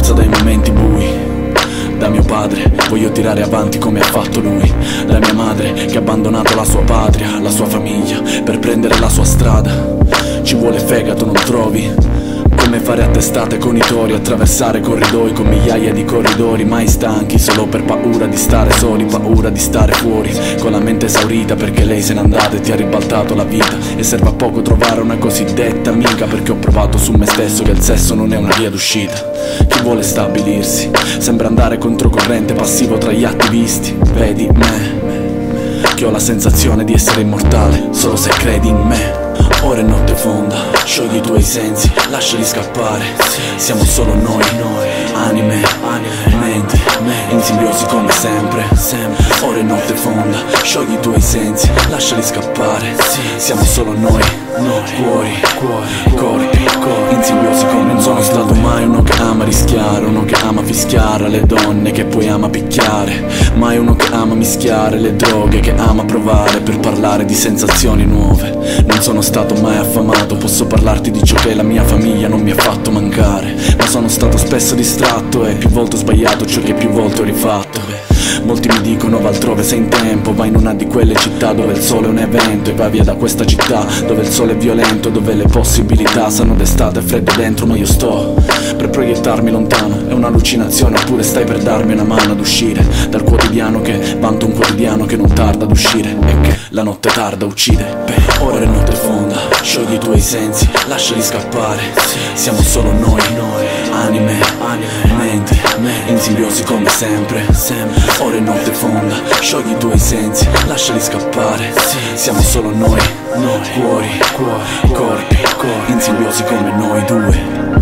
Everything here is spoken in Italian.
forza dai momenti bui. Da mio padre Voglio tirare avanti come ha fatto lui. La mia madre che ha abbandonato la sua patria, la sua famiglia Per prendere la sua strada. Ci vuole fegato, non trovi? Come fare a testate con i tori, attraversare corridoi con migliaia di corridori, mai stanchi, solo per paura di stare soli, paura di stare fuori, con la mente esaurita perché lei se n'è andata e ti ha ribaltato la vita. E serve a poco trovare una cosiddetta amica perché ho provato su me stesso che il sesso non è una via d'uscita. Chi vuole stabilirsi, sembra andare controcorrente, passivo tra gli attivisti. Vedi me, che ho la sensazione di essere immortale, solo se credi in me. Ora è notte fonda, sciogli i tuoi sensi, lasciali scappare. Siamo solo noi, anime, menti, in simbiosi come sempre Ora è notte fonda, sciogli i tuoi sensi, lasciali scappare. Siamo solo noi, cuori, corpi, in simbiosi Non sono stato mai uno che ama rischiare, uno che ama fischiare alle donne che poi ama picchiare. Mai uno che ama mischiare le droghe, che ama provare per parlare di sensazioni nuove. Non sono stato mai affamato Posso parlarti di ciò che la mia famiglia non mi ha fatto mancare. Ma sono stato spesso distratto e più volte ho sbagliato ciò che più volte ho rifatto Molti mi dicono va altrove sei in tempo Vai in una di quelle città dove il sole è un evento E vai via da questa città dove il sole è violento Dove le possibilità sanno d'estate freddo dentro Ma io sto per proiettarmi lontano. È un'allucinazione oppure stai per darmi una mano ad uscire Dal quotidiano che vanto un quotidiano che non tarda ad uscire E che la notte tarda uccide. Beh, ora è notte fonda Sciogli i tuoi sensi, lasciali scappare. Siamo solo noi, anime, menti In simbiosi come sempre Ora è notte fonda Sciogli i tuoi sensi, lasciali scappare. Siamo solo noi, cuori, corpi In simbiosi come noi due